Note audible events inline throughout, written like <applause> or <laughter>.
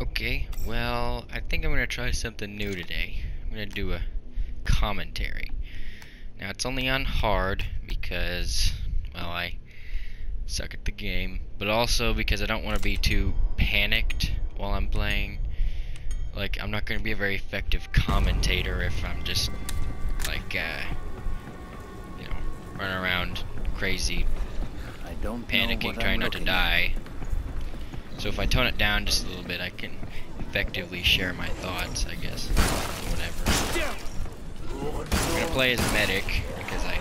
Okay, well, I think I'm gonna try something new today. I'm gonna do a commentary. Now, it's only on hard because, well, I suck at the game, but also because I don't want to be too panicked while I'm playing. Like, I'm not gonna be a very effective commentator if I'm just, like, uh, you know, running around crazy, I don't panicking, trying not to die. at. So if I tone it down just a little bit, I can effectively share my thoughts, I guess. Whatever. I'm gonna play as medic because I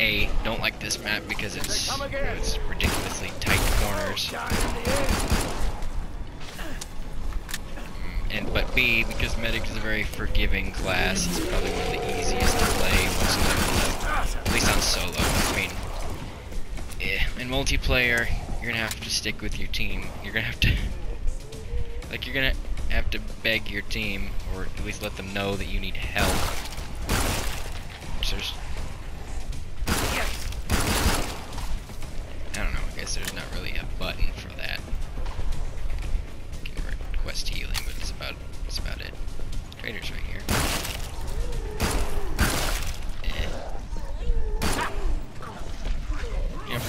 a don't like this map because it's it's ridiculously tight corners, and but b because medic is a very forgiving class. It's probably one of the easiest to play once you level up. At least on solo. I mean, eh, in multiplayer, you're gonna have to stick with your team. You're gonna have to, <laughs> like, you're gonna have to beg your team, or at least let them know that you need help. There's, I don't know. I guess there's not really a button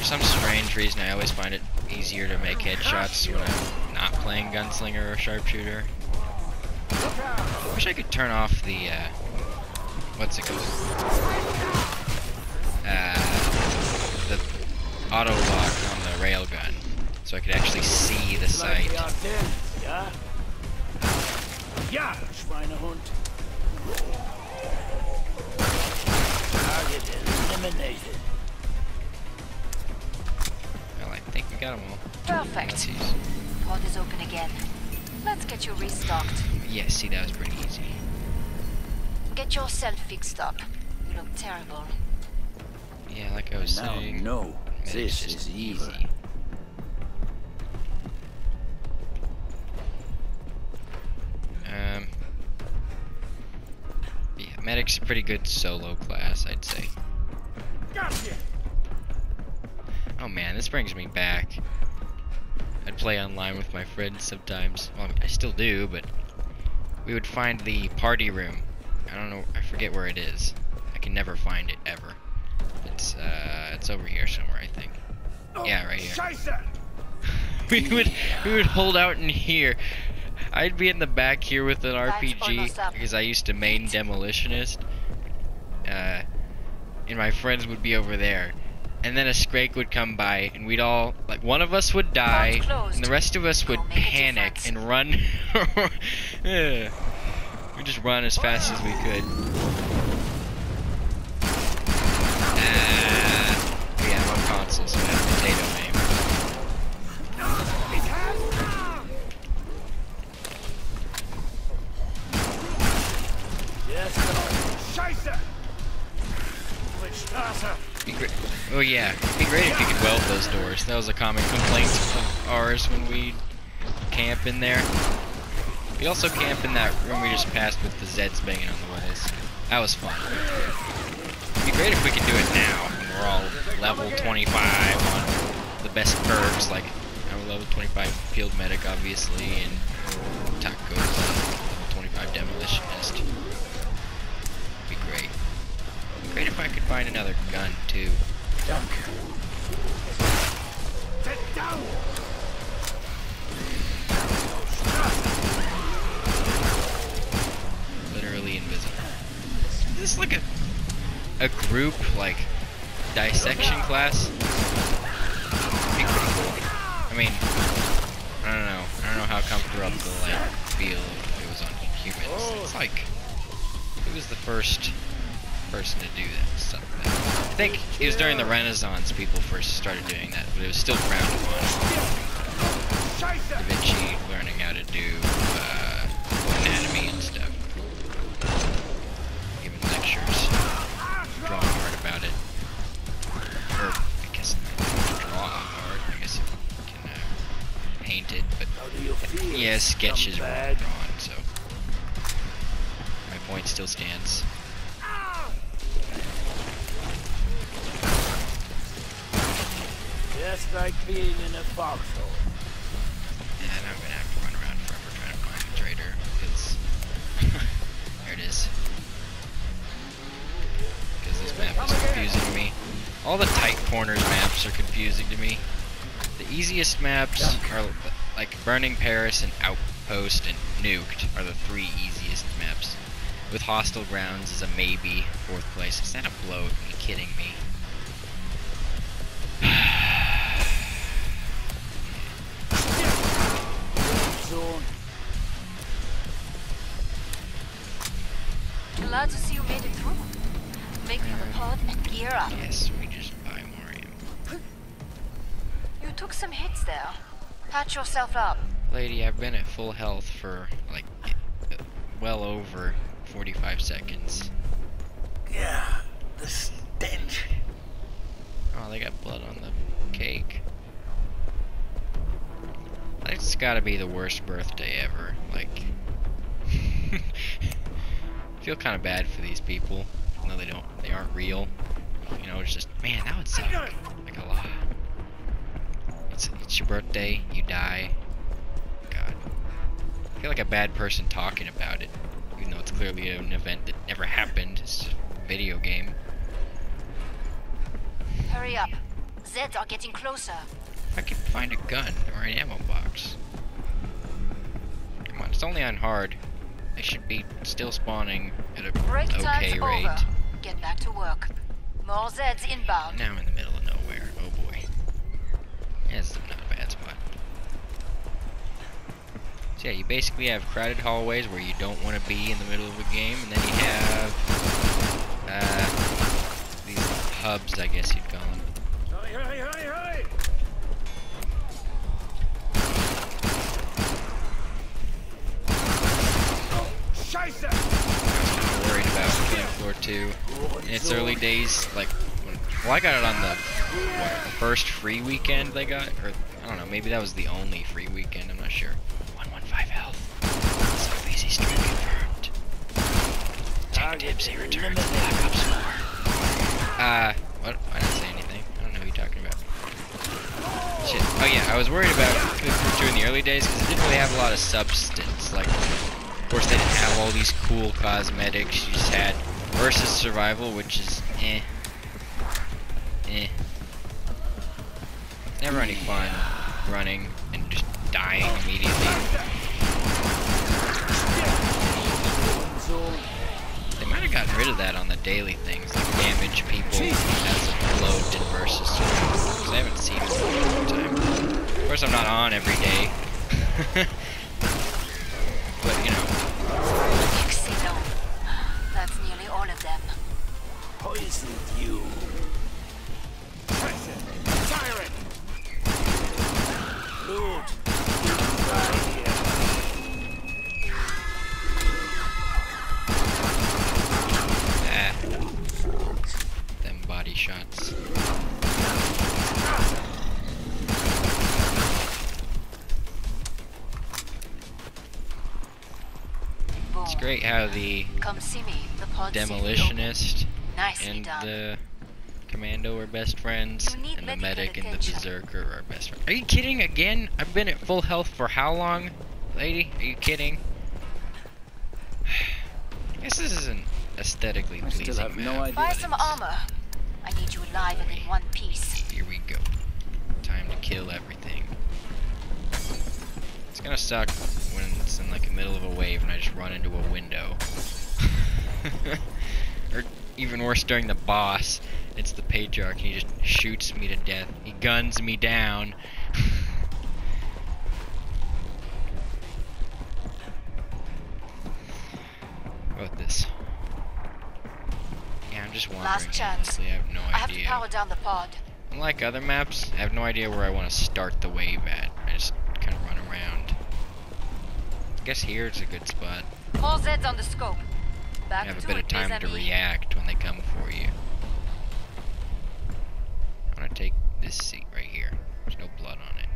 some strange reason, I always find it easier to make headshots when I'm not playing gunslinger or sharpshooter. I wish I could turn off the, uh, what's it called? Uh, the auto lock on the railgun, so I could actually see the sight. Ja, Schweinehund. Target eliminated. Got them all. Perfect. Let's. Pod is open again. Let's get you restocked. Yeah, see, that was pretty easy. Get yourself fixed up. You look terrible. Yeah, like I was Now saying. no, Medic's this is evil. easy. Um, yeah, medic's a pretty good solo class, I'd say. Oh man, this brings me back. I'd play online with my friends sometimes. Well, I, mean, I still do, but we would find the party room. I don't know, I forget where it is. I can never find it ever. It's uh, it's over here somewhere, I think. Yeah, right here. <laughs> we would we would hold out in here. I'd be in the back here with an RPG because I used to main demolitionist. Uh, and my friends would be over there. And then a Scrake would come by, and we'd all like one of us would die, and the rest of us would panic and run. <laughs> Yeah. We'd just run as fast as we could. Uh, yeah, I'm on console, so Be great. Oh yeah, it'd be great if you could weld those doors. That was a common complaint of ours when we camp in there. We also camp in that room we just passed with the Zeds banging on the walls. That was fun. It'd be great if we could do it now. We're all level 25 on the best perks, like I'm level 25 field medic, obviously, and Taco's uh, level 25 demolitionist. Great if I could find another gun too. Dunk. Sit down! literally invisible. Is this like a a group like dissection class? Be pretty cool. I mean, I don't know. I don't know how comfortable like feel if it was on humans. It's like who was the first person to do that stuff? I think it was during the Renaissance people first started doing that, but it was still frowned upon. Da Vinci learning how to do uh, anatomy and stuff. Giving lectures, drawing art about it. Or, I guess, draw art, I guess you can uh, paint it, but yeah, sketches were drawn, so my point still stands. like being in a foxhole. And I'm gonna have to run around forever trying to find the traitor, because... <laughs> there it is. Because this map is confusing to me. All the tight corners maps are confusing to me. The easiest maps are like Burning Paris and Outpost and Nuked are the three easiest maps. With Hostile Grounds is a maybe, fourth place. Is that a blow? Are you kidding me? Took some hits there. Patch yourself up. Lady, I've been at full health for like uh, well over 45 seconds. Yeah, the stench. Oh, they got blood on the cake. That's gotta be the worst birthday ever. Like, I <laughs> feel kind of bad for these people. No, they don't. They aren't real. You know, it's just man, that would suck. Like a lot. It's it's your birthday. You die. God, I feel like a bad person talking about it, even though it's clearly an event that never happened. It's a video game. Hurry up. Zeds are getting closer. I can find a gun or an ammo box. Come on, it's only on hard. They should be still spawning at a Break time's okay rate. over. Get back to work. More Zeds inbound. Now I'm in the middle of. Yeah, is not a bad spot. So yeah, you basically have crowded hallways where you don't want to be in the middle of a game, and then you have uh, these hubs, I guess you'd call them. Hurry, hurry, hurry, hurry! Scheiße! Worried about killing floor two. In its early days, like, well, I got it on the what, first free weekend they got, or I don't know, maybe that was the only free weekend. I'm not sure. 115 health. So easy stream confirmed. Tank Dempsey returns to Black Ops 4. Uh, what? I didn't say anything. I don't know who you're talking about. Shit. Oh yeah, I was worried about floor two in the early days because it didn't really have a lot of substance. Like, of course, they didn't have all these cool cosmetics. You just had versus survival, which is eh, eh. Never any fun running and just dying immediately. They might have gotten rid of that on the daily things, like damage people as a load in versus survival. 'cause I haven't seen it in a long time. Of course, I'm not on every day. <laughs> Come see me. The pod demolitionist Nicely and done. the commando are best friends, and the medical medic and the berserker are best friends. Are you kidding again? I've been at full health for how long, lady? Are you kidding? <sighs> I guess this isn't aesthetically I still pleasing have no idea. Buy some armor. I need you alive and in one piece. Here we go. Time to kill everything. It's gonna suck when it's in like the middle of a wave and I just run into a window. <laughs> or even worse during the boss, it's the patriarch and he just shoots me to death. He guns me down. <laughs> About this? Yeah, I'm just wandering. Last chance. honestly, I have no I have to power down the pod. Unlike other maps, I have no idea where I want to start the wave at. I just kind of run around. I guess here is a good spot. More Zeds on the scope. Back have a bit of time to react when they come for you. I'm gonna take this seat right here. There's no blood on it.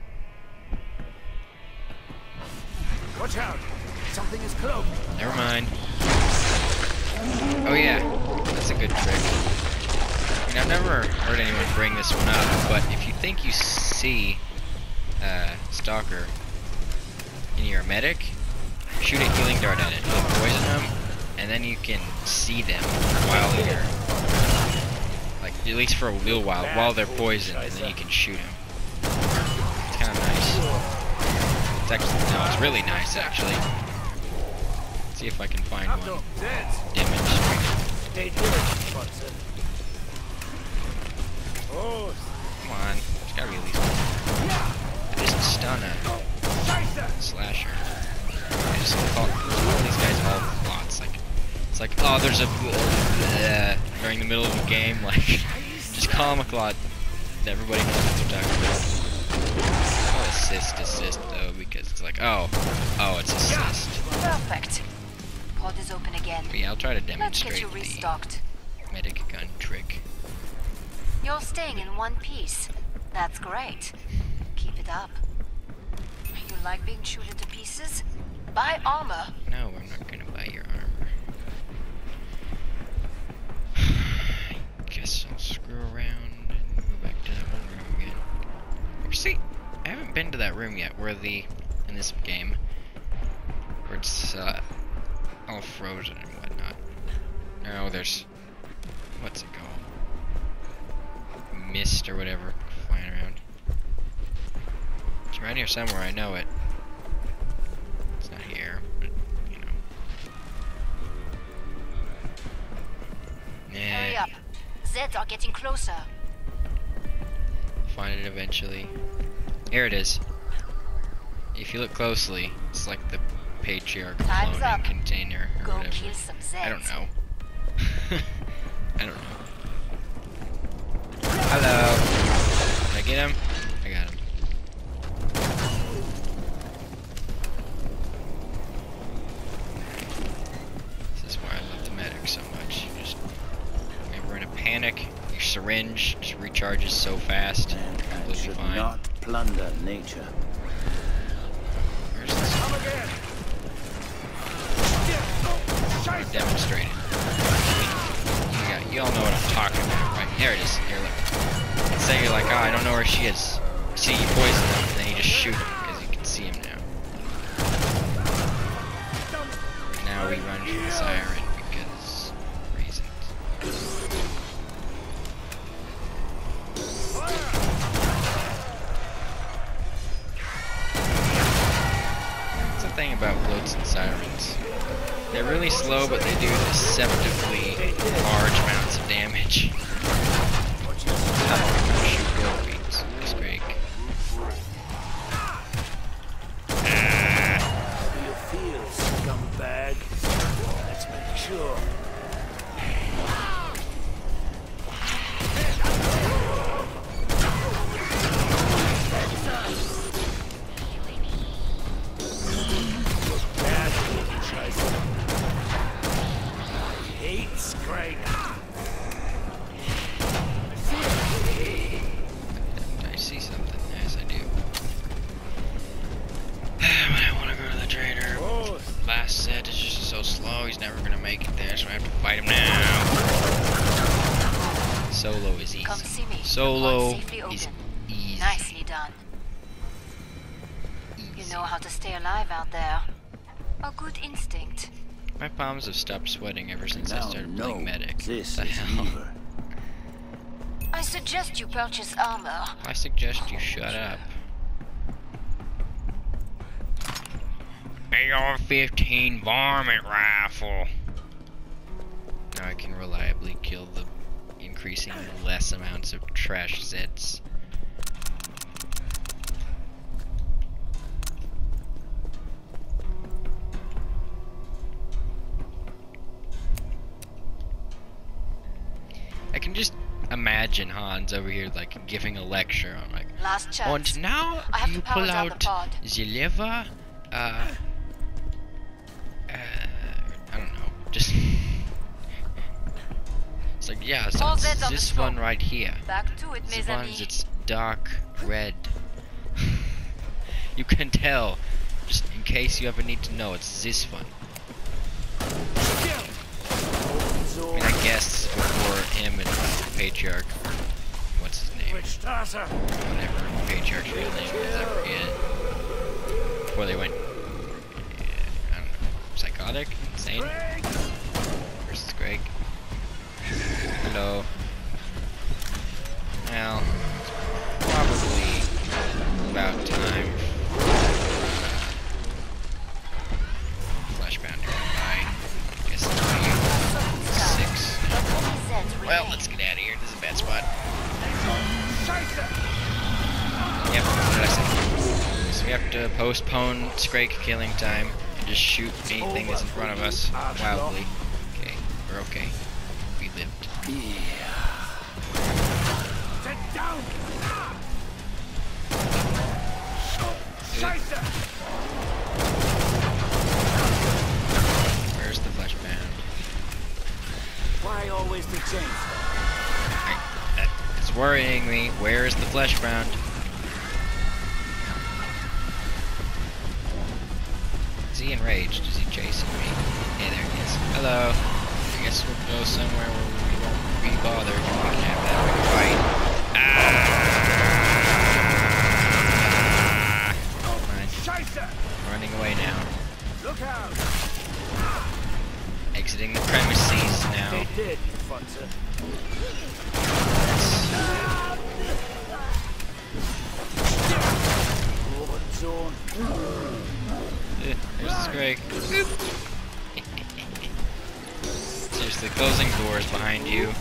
Watch out! Something is cloaked. Never mind. Oh yeah, that's a good trick. I mean, I've never heard anyone bring this one up, but if you think you see uh, Stalker and you're a medic, shoot a healing dart at it. It'll poison them, and then you can see them while you're Like, at least for a little while, while they're poisoned, and then you can shoot them. It's kind of nice. It's actually, no, it's really nice, actually. see if I can find one. Oh, Come on. There's gotta be at least one. It doesn't stun a slasher. I just call, call these guys all it's like, oh, there's a uh, during the middle of a game. <laughs> Like, just call them a clot. Everybody knows what they're talking about. I'll assist, assist though, because it's like, oh, oh, it's assist. Perfect. Pod is open again. But yeah, I'll try to Let's get demonstrate you the restocked. medic gun trick. You're staying in one piece. That's great. Keep it up. You like being chewed into pieces? Buy armor. No, I'm not gonna buy your armor. Guess I'll screw around and go back to that one room again. See, I haven't been to that room yet where the, in this game, where it's uh, all frozen and whatnot. No, there's, what's it called? Mist or whatever flying around. It's around here somewhere, I know it. It's not here, but you know. Hurry up. Zeds are getting closer. find it eventually. Here it is. If you look closely, it's like the patriarch Time's up. container or Go whatever. kill some Zeds. I don't know. <laughs> I don't know. Hello. Did I get him? I got him. So fast. Mankind Completely should fine. not plunder nature. Where's this Come again! Scheiße! demonstrated? You, got, you all know what I'm talking about, right? Here it is. Here, look. Let's say you're like, oh, I don't know where she is. See, you poison him, and then you just shoot him because you can see him now. Now we run from the siren thing about bloats and sirens. They're really slow, but they do deceptively large amounts of damage. Shoot so slow. He's never gonna make it there, so I have to fight him now. Solo is easy. Come see me. Solo Pod is easy. Nicely done. You know how to stay alive out there. A good instinct. My palms have stopped sweating ever since I started know playing medic. this the is hell? evil. I suggest you purchase armor. I suggest you shut up. AR-15 varmint rifle. Now I can reliably kill the increasing less amounts of trash Zeds. I can just imagine Hans over here like giving a lecture on like Last chance. and now I have you to pull down the out pod. the lever. Uh, uh, I don't know. Just it's like yeah, so All it's Zeds on this one right here. Back to it, mes This one's it's dark red. <laughs> you can tell. Just in case you ever need to know, it's this one. I mean, I guess before him and the patriarch. What's his name? Whatever Patriarch's real name is, I forget. Before they went, insane Break. versus Greg. Hello. Well, probably about time. Flash pounder by. Guess Well, let's get out of here. This is a bad spot. Yep, what did I say? So we have to postpone Scrake killing time just shoot anything that's in front of us wildly. Okay, we're okay. We lived. Get down! Where's the flesh pound? Why always the chains? Alright, that is worrying me. Where is the flesh pound? He enraged? Is he chasing me? Hey, there he is. Hello. I guess we'll go somewhere where we won't be bothered. We can have that big fight. Ah! Fine. Scheiße! Running away now. Look out! Exiting the premises now. They did, you futzer. Zone. Eh, There's the Greg. Seriously, closing doors behind you.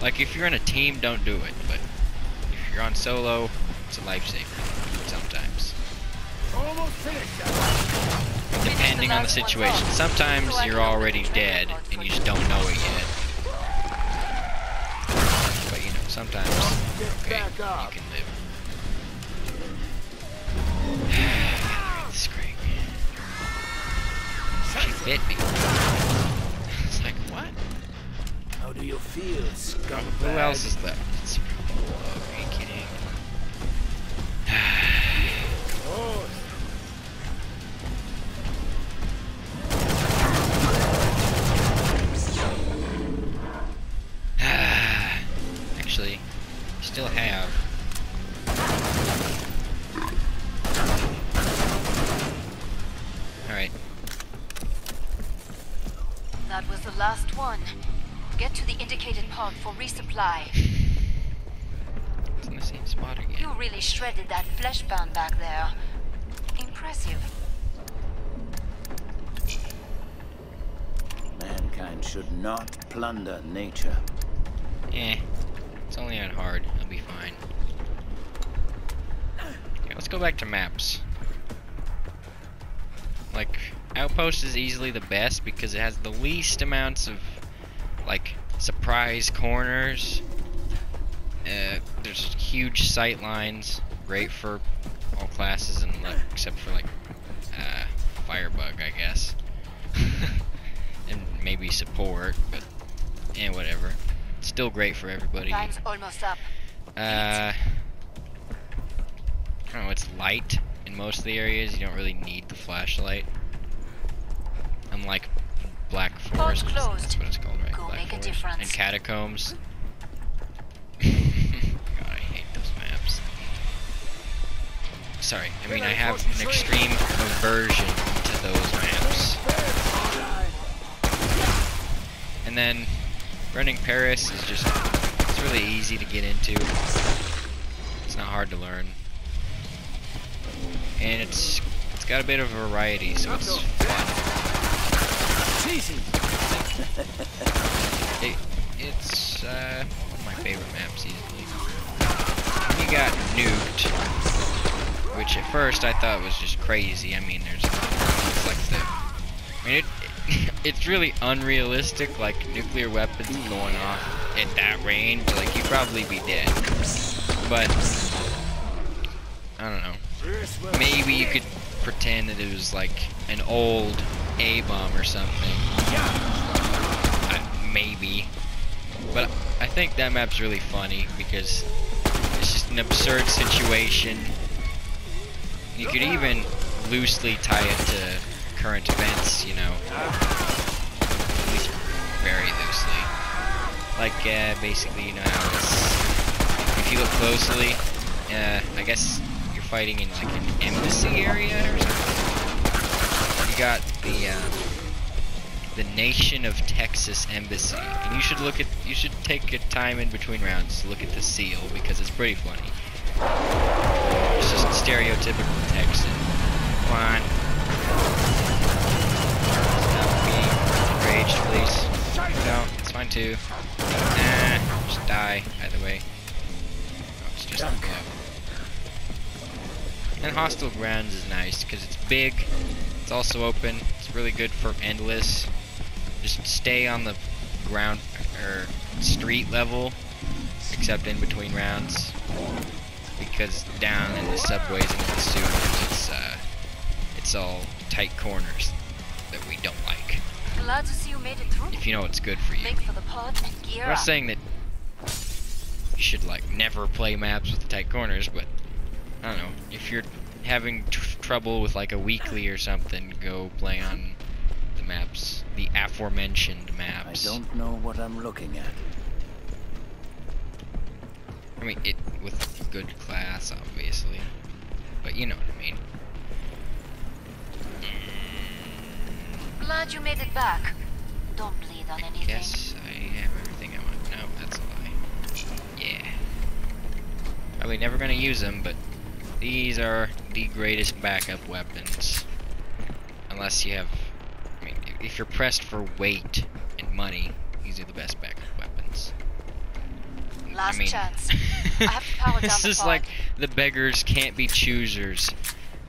Like, if you're in a team, don't do it. But if you're on solo, it's a lifesaver. Sometimes. Almost finished. Depending on the situation. Sometimes you're already dead and you just don't know it yet. But you know, sometimes, okay, you can live. <sighs> <sighs> She bit me. <laughs> It's like, what? How do you feel, scumbag? Who else is left? For it's in the same spot again. You really shredded that flesh pound back there. Impressive. Mankind should not plunder nature. Eh, it's only on hard. I'll be fine. Okay, let's go back to maps. Like, Outpost is easily the best because it has the least amounts of, like, surprise corners. Uh, there's huge sight lines, great for all classes and like, except for like, uh, Firebug, I guess. <laughs> and maybe support, but eh, whatever. Still great for everybody. Uh, Time's almost up. I don't know, it's light in most of the areas. You don't really need the flashlight. Unlike Black Forest, that's- closed. that's what it's called, right? Go Black make a Forest. difference. And Catacombs. <laughs> God, I hate those maps. Sorry, I mean I have an extreme aversion to those maps. And then Burning Paris is just it's really easy to get into. It's not hard to learn. And it's it's got a bit of variety, so it's fun. Cheesy. <laughs> It, it's uh, one of my favorite maps easily. You got nuked, which at first I thought was just crazy. I mean, there's it's like the, I mean, it, <laughs> it's really unrealistic. Like nuclear weapons going off at that range, like you'd probably be dead. But I don't know. Maybe you could pretend that it was like an old A bomb or something. Maybe. But I think that map's really funny because it's just an absurd situation. You could even loosely tie it to current events, you know. At least very loosely. Like, uh, basically, you know. If you look closely, uh, I guess you're fighting in like an embassy area or something. Got the, uh, the Nation of Texas Embassy. And you should look at you should take a time in between rounds to look at the seal because it's pretty funny. It's just stereotypical Texan. Come on. Stop being enraged, please. No, it's fine too. Nah, just die either way. Oh, it's just. And Hostile Grounds is nice because it's big. It's also open. It's really good for endless. Just stay on the ground or street level, except in between rounds, because down in the subways and the sewers, it's uh, it's all tight corners that we don't like. Glad to see you made it through. If you know what's good for you. For the pod and gear I'm not saying that you should like never play maps with tight corners, but I don't know. If you're having tr- trouble with like a weekly or something, go play on the maps, the aforementioned maps. I don't know what I'm looking at. I mean, it with good class, obviously, but you know what I mean. Glad you made it back. Don't bleed on I anything. guess I have everything I want. No, that's a lie. Yeah. Probably never gonna use them, but these are the greatest backup weapons. Unless you have, I mean, if you're pressed for weight and money, these are the best backup weapons. Last I mean, chance. <laughs> I have to power down this is like the beggars can't be choosers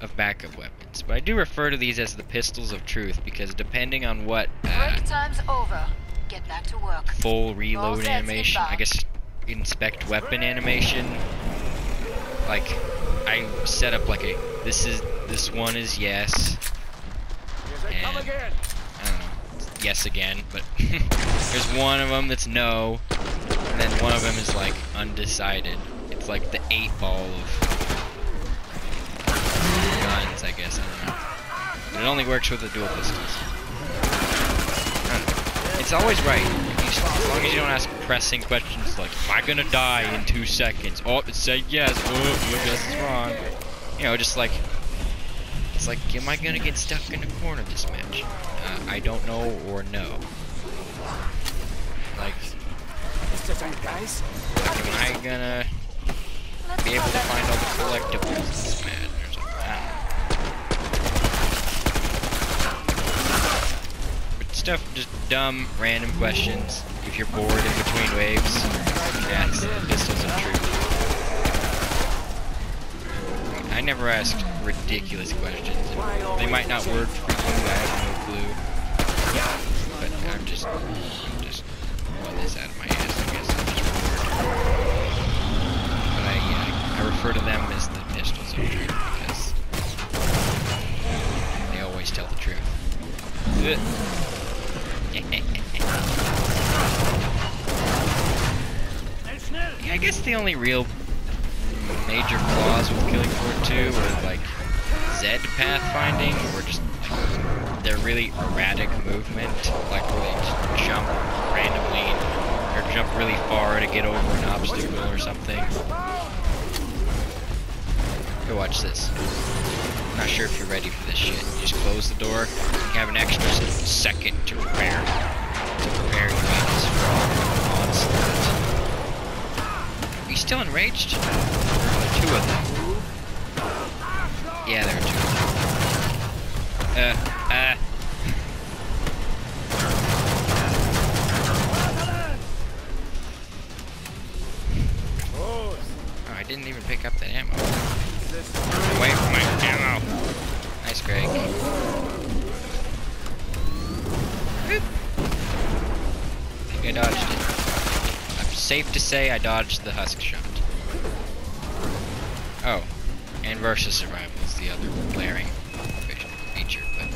of backup weapons. But I do refer to these as the pistols of truth because depending on what uh, Break time's over. Get back to work. full reload animation. I guess inspect weapon animation. Like I set up like a this is this one is yes. Here they come And- again. I don't know. Yes again, but <laughs> there's one of them that's no, and then one of them is like undecided. It's like the eight ball of guns, I guess. I don't know. But it only works with the dual pistols. I don't know. It's always right. As long as you don't ask pressing questions like, "Am I gonna die in two seconds?" Oh, it said yes. Oh, your guess is wrong. You know, just like it's like, am I gonna get stuck in a corner this match? Uh, I don't know or no. Like, guys? am I gonna be able to find all the collectibles in this match or something? I don't know. But stuff, just dumb, random questions. If you're bored in between waves, that's pistols of truth. I never ask ridiculous questions. They might not work for you, I have no clue. But I'm just, I'm just pulling this out of my ass, I guess. I'm just bored. But I, yeah, I refer to them as the pistols of truth because they always tell the truth. Ugh. Yeah, I guess the only real major flaws with Killing Floor 2 were like Z pathfinding or just their really erratic movement, like where they just jump randomly or jump really far to get over an obstacle or something. Go watch this. I'm not sure if you're ready for this shit. Just close the door. You have an extra second to prepare. To prepare your units for onslaught. Are you still enraged? Or are two of them? Yeah, there are two of them. Uh, uh. Oh, I didn't even pick up that ammo. My ammo. Nice, Greg. I think I dodged it. I'm safe to say I dodged the husk shot. Oh, and versus survival is the other glaring feature. But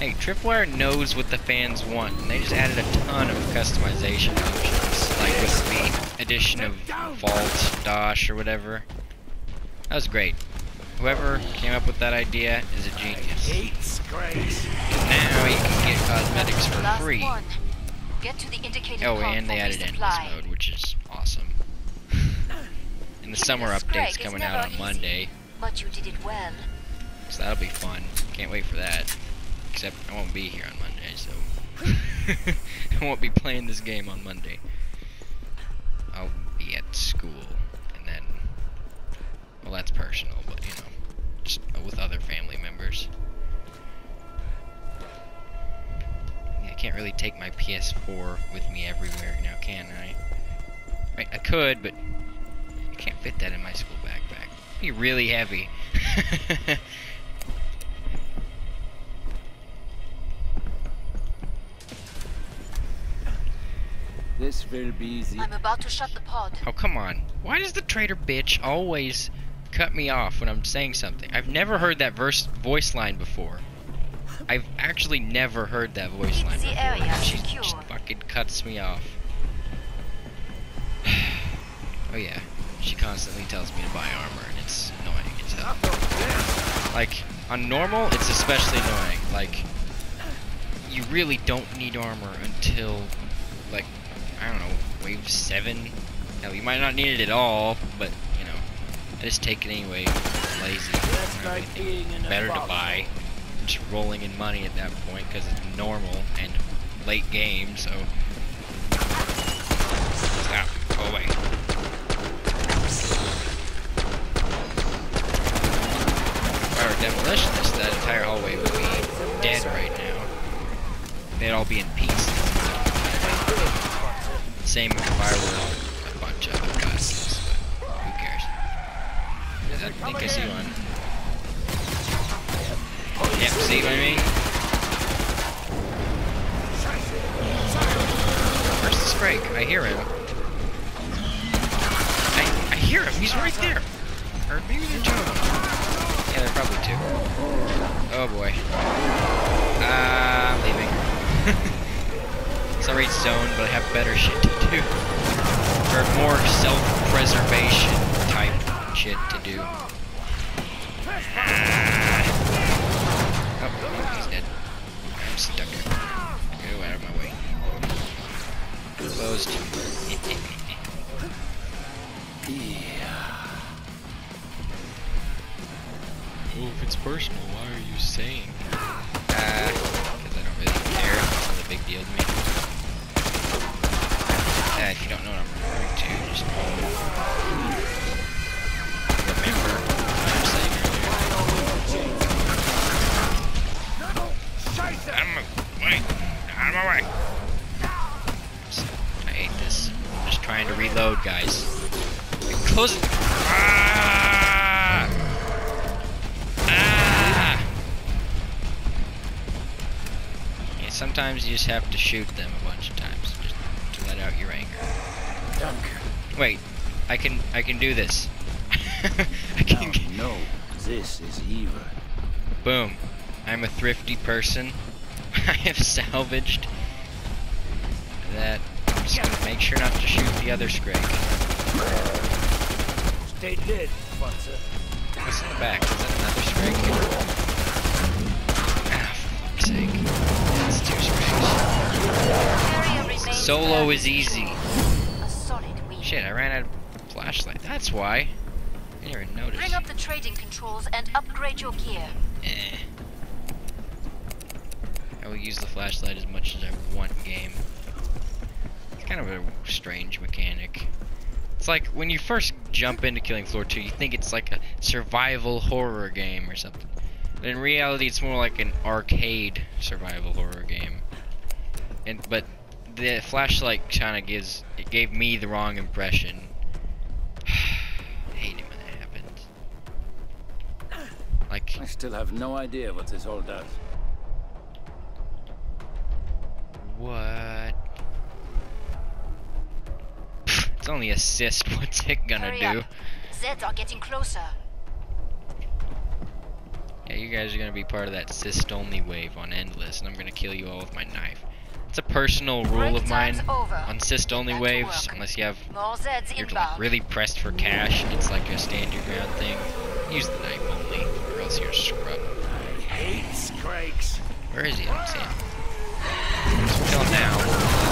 hey, Tripwire knows what the fans want, and they just added a ton of customization options, like with the addition of Vault, Dosh, or whatever. That was great. Whoever came up with that idea is a genius. Now you can get cosmetics for Last free. one. Get to the indicated Oh, pod and they for added endless resupply. mode, which is awesome. And the summer This update's is coming out on easy. Monday, But you did it well. so that'll be fun. Can't wait for that. Except I won't be here on Monday, so <laughs> I won't be playing this game on Monday. I'll be at school, and then, well, that's personal, but you know, just with other family members. Yeah, I can't really take my PS4 with me everywhere now, can I? Right, I could, but I can't fit that in my school backpack. It'd be really heavy. <laughs> This will be easy. I'm about to shut the pod. Oh, come on. Why does the traitor bitch always cut me off when I'm saying something? I've never heard that verse voice line before. I've actually never heard that voice line before. She just fucking cuts me off. <sighs> oh yeah. She constantly tells me to buy armor and it's annoying as hell. Like, on normal, it's especially annoying. Like, you really don't need armor until, like, I don't know, wave 7? Hell, you might not need it at all, but, you know, I just take it anyway. I'm lazy. I That's don't have like anything being in a better to buy. I'm just rolling in money at that point because it's normal and late game, so. Stop. Go away. If I were demolitionist, that entire hallway would be dead right now. They'd all be in pieces. Same if I were Sorry, zone, but I have better shit to do. Or more self-preservation type shit to do. Ah. Oh, he's dead. I'm stuck. Go out of my way. Closed. <laughs> Oh, if it's personal, why are you saying that? Because I don't really care. It's not a big deal to me. If you don't know what I'm referring to, just remember what I'm saying earlier. Out of my way! Out of my way! I hate this. I'm just trying to reload, guys. Close it! Ah! Ah! Yeah, sometimes you just have to shoot them Wait, I can I can do this. <laughs> I can Now, no, this is evil. boom. I'm a thrifty person. <laughs> I have salvaged that. I'm just gonna make sure not to shoot the other Scrake. Stay dead, Funza. What's in the back? Is that another Scrake? Ah, for fuck's sake. That's two Scrakes. Solo is easy. Shit, I ran out of flashlight. That's why. I didn't even notice. Bring up the trading controls and upgrade your gear. Eh. I will use the flashlight as much as I want game. It's kind of a strange mechanic. It's like when you first jump into Killing Floor 2, you think it's like a survival horror game or something. But in reality, it's more like an arcade survival horror game. And but the flashlight kind of gives it gave me the wrong impression. I <sighs> hate it when that happens. Like I still have no idea what this all does. What? <laughs> It's only a assist. <laughs> What's it gonna Hurry do? up. Zeds are getting closer. Yeah, you guys are gonna be part of that assist only wave on Endless, and I'm gonna kill you all with my knife. It's a personal rule of mine time's on assist only waves, unless you have you're really pressed for cash. It's like a stand your ground thing. Use the knife only, or else you're scrub. I hate Scrakes. Where is he? I don't see him. Kill now.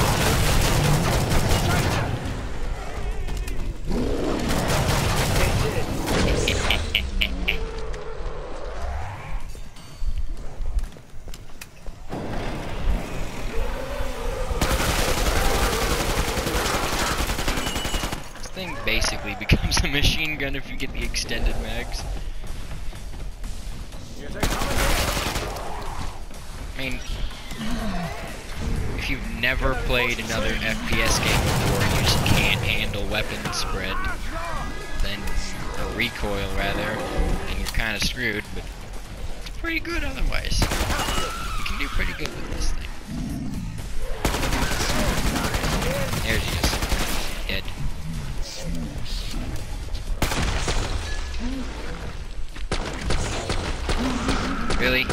If you get the extended mags. I mean, if you've never played another FPS game before and you just can't handle weapon spread, then, or recoil rather, then you're kind of screwed, but it's pretty good otherwise. You can do pretty good with this thing. There she Really?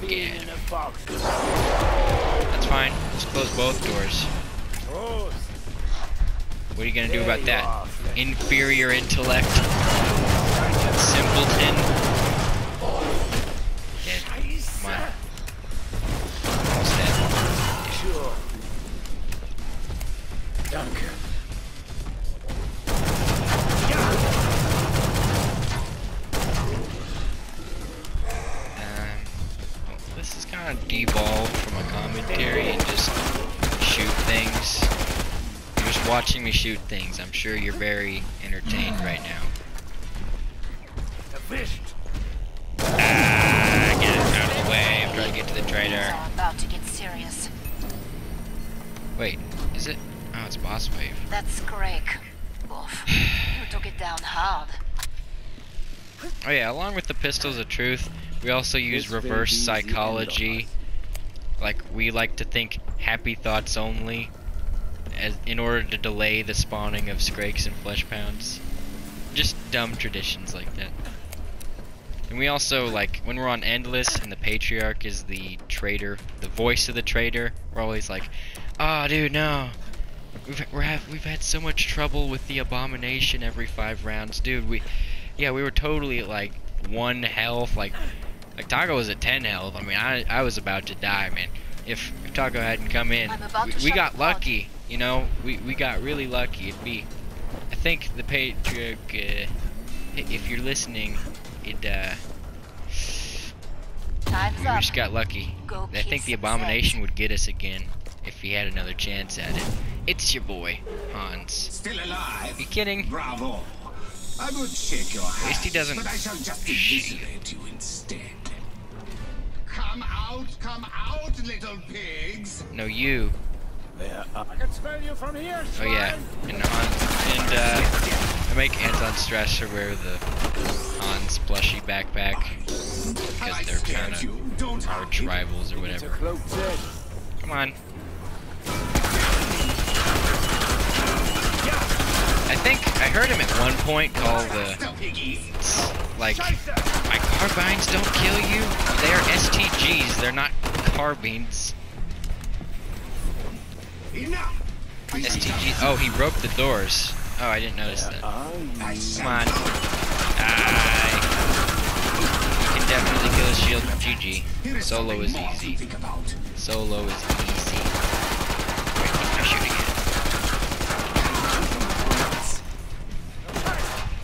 Just like being Yeah. in a box. That's fine. Let's close both doors. What are you gonna do about that? Inferior intellect. Simpleton. Dead. Come on. Almost dead. Sure. Shoot things. I'm sure you're very entertained right now. Erwischt. Ah, get it out of the way. I'm trying to get to the Things trader. are about to get serious. Wait, is it? Oh, it's boss wave. That's Greg. Wolf, <sighs> you took it down hard. Oh yeah, along with the pistols of truth, we also use This will reverse be the end of psychology. Like we like to think happy thoughts only, as in order to delay the spawning of Scrakes and flesh pounds. Just dumb traditions like that. And we also like when we're on endless and the patriarch is the trader, the voice of the trader. We're always like, "Oh, dude, no." We've we're have, we've had so much trouble with the abomination every five rounds, dude. We, yeah, we were totally like one health, like like Taco was at ten health. I mean, I I was about to die, man. If, if Taco hadn't come in, we, we got lucky. You know, we we got really lucky. It'd be, I think the patriarch, uh, if you're listening, it uh, Time's we up. just got lucky. Go I think the some abomination would get us again if he had another chance at it. It's your boy, Hans. Still alive? You kidding? Bravo. I would shake your hand, least he doesn't but I shall just shake. eviscerate you instead. Come out, come out, little pigs. No, you. There are I can smell you from here, Oh yeah, and Hans, and uh, I make Anton Strasser wear the Hans plushy backpack because they're kind of arch rivals or whatever. Come on. I think I heard him at one point call the like my carbines don't kill you. They are STGs. They're not carbines. STG. Oh, he broke the doors. Oh, I didn't notice that. Come on. You can definitely kill a shield GG. Solo is easy. Solo is easy.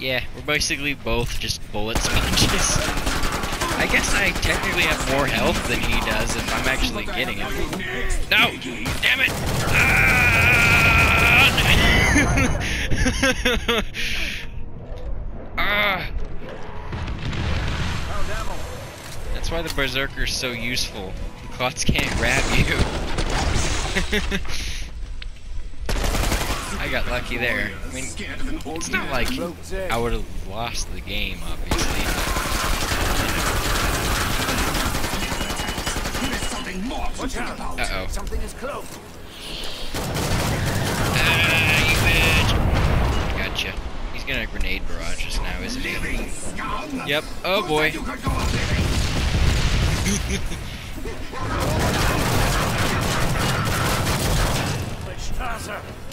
Yeah, we're basically both just bullet sponges. I guess I technically have more health than he does if I'm actually getting him. No! Damn it! Ah! <laughs> ah! That's why the Berserker's so useful. The Clots can't grab you. <laughs> I got lucky there. I mean, it's not like I would have lost the game, obviously. Uh-oh. Something is close. Ah, you bitch! Gotcha. He's gonna grenade barrage us now, isn't he? Yep. Oh boy. Straße! <laughs>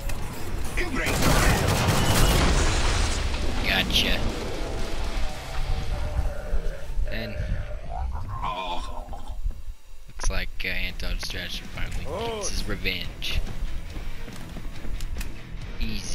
Gotcha. And looks like uh, Anton Stratton finally gets oh. his revenge. Easy.